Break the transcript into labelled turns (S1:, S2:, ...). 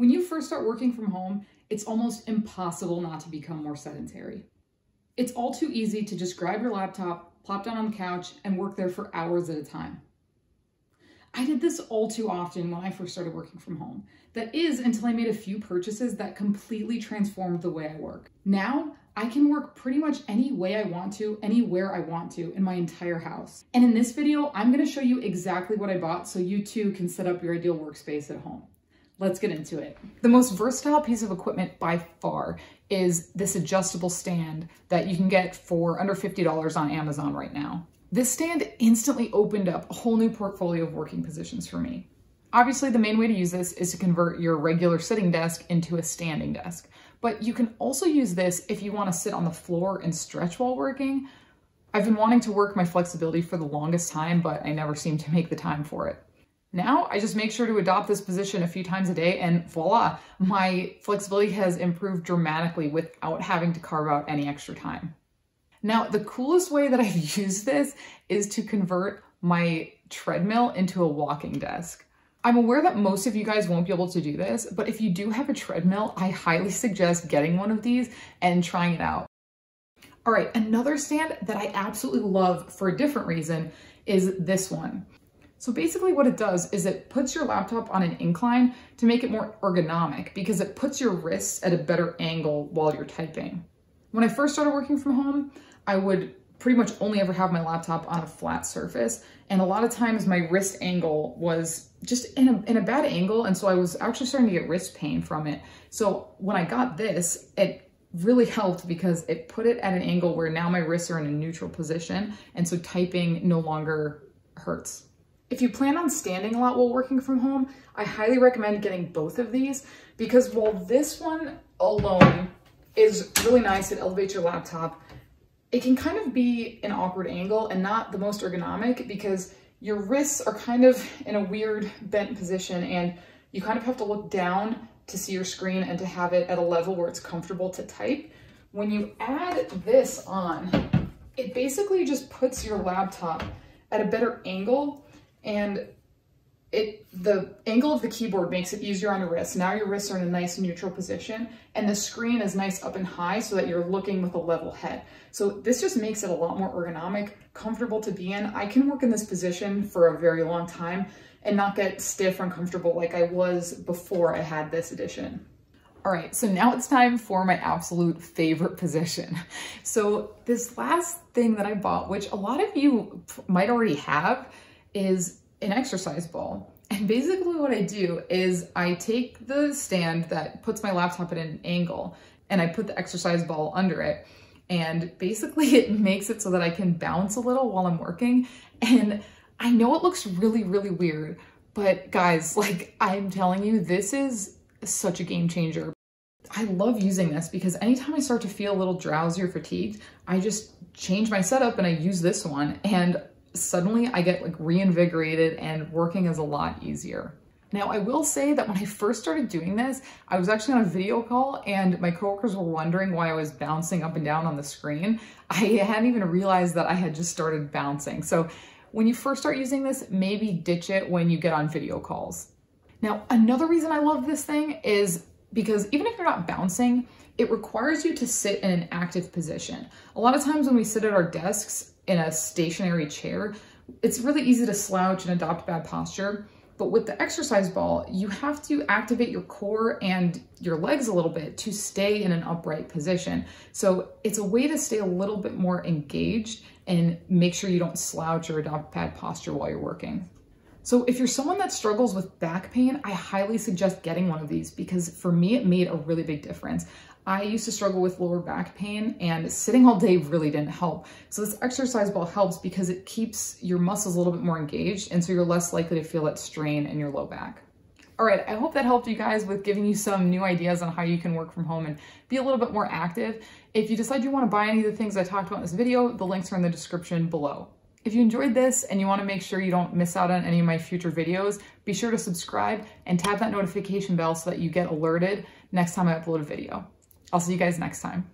S1: When you first start working from home, it's almost impossible not to become more sedentary. It's all too easy to just grab your laptop, plop down on the couch, and work there for hours at a time. I did this all too often when I first started working from home. That is until I made a few purchases that completely transformed the way I work. Now, I can work pretty much any way I want to, anywhere I want to in my entire house. And in this video, I'm gonna show you exactly what I bought so you too can set up your ideal workspace at home. Let's get into it. The most versatile piece of equipment by far is this adjustable stand that you can get for under $50 on Amazon right now. This stand instantly opened up a whole new portfolio of working positions for me. Obviously, the main way to use this is to convert your regular sitting desk into a standing desk, but you can also use this if you want to sit on the floor and stretch while working. I've been wanting to work my flexibility for the longest time, but I never seem to make the time for it. Now I just make sure to adopt this position a few times a day and voila, my flexibility has improved dramatically without having to carve out any extra time. Now, the coolest way that I've used this is to convert my treadmill into a walking desk. I'm aware that most of you guys won't be able to do this, but if you do have a treadmill, I highly suggest getting one of these and trying it out. All right, another stand that I absolutely love for a different reason is this one. So basically what it does is it puts your laptop on an incline to make it more ergonomic because it puts your wrists at a better angle while you're typing. When I first started working from home, I would pretty much only ever have my laptop on a flat surface. And a lot of times my wrist angle was just in a, in a bad angle. And so I was actually starting to get wrist pain from it. So when I got this, it really helped because it put it at an angle where now my wrists are in a neutral position. And so typing no longer hurts. If you plan on standing a lot while working from home, I highly recommend getting both of these because while this one alone is really nice, it elevates your laptop, it can kind of be an awkward angle and not the most ergonomic because your wrists are kind of in a weird bent position and you kind of have to look down to see your screen and to have it at a level where it's comfortable to type. When you add this on, it basically just puts your laptop at a better angle and it the angle of the keyboard makes it easier on your wrist. Now your wrists are in a nice neutral position and the screen is nice up and high so that you're looking with a level head. So this just makes it a lot more ergonomic, comfortable to be in. I can work in this position for a very long time and not get stiff or uncomfortable like I was before I had this edition. All right, so now it's time for my absolute favorite position. So this last thing that I bought, which a lot of you might already have, is an exercise ball. And basically what I do is I take the stand that puts my laptop at an angle and I put the exercise ball under it. And basically it makes it so that I can bounce a little while I'm working. And I know it looks really, really weird, but guys, like I'm telling you, this is such a game changer. I love using this because anytime I start to feel a little drowsy or fatigued, I just change my setup and I use this one. And suddenly I get like reinvigorated and working is a lot easier. Now, I will say that when I first started doing this, I was actually on a video call and my coworkers were wondering why I was bouncing up and down on the screen. I hadn't even realized that I had just started bouncing. So when you first start using this, maybe ditch it when you get on video calls. Now, another reason I love this thing is because even if you're not bouncing, it requires you to sit in an active position. A lot of times when we sit at our desks, in a stationary chair, it's really easy to slouch and adopt bad posture. But with the exercise ball, you have to activate your core and your legs a little bit to stay in an upright position. So it's a way to stay a little bit more engaged and make sure you don't slouch or adopt bad posture while you're working. So if you're someone that struggles with back pain, I highly suggest getting one of these because for me, it made a really big difference. I used to struggle with lower back pain and sitting all day really didn't help. So this exercise ball helps because it keeps your muscles a little bit more engaged and so you're less likely to feel that strain in your low back. All right, I hope that helped you guys with giving you some new ideas on how you can work from home and be a little bit more active. If you decide you wanna buy any of the things I talked about in this video, the links are in the description below. If you enjoyed this and you wanna make sure you don't miss out on any of my future videos, be sure to subscribe and tap that notification bell so that you get alerted next time I upload a video. I'll see you guys next time.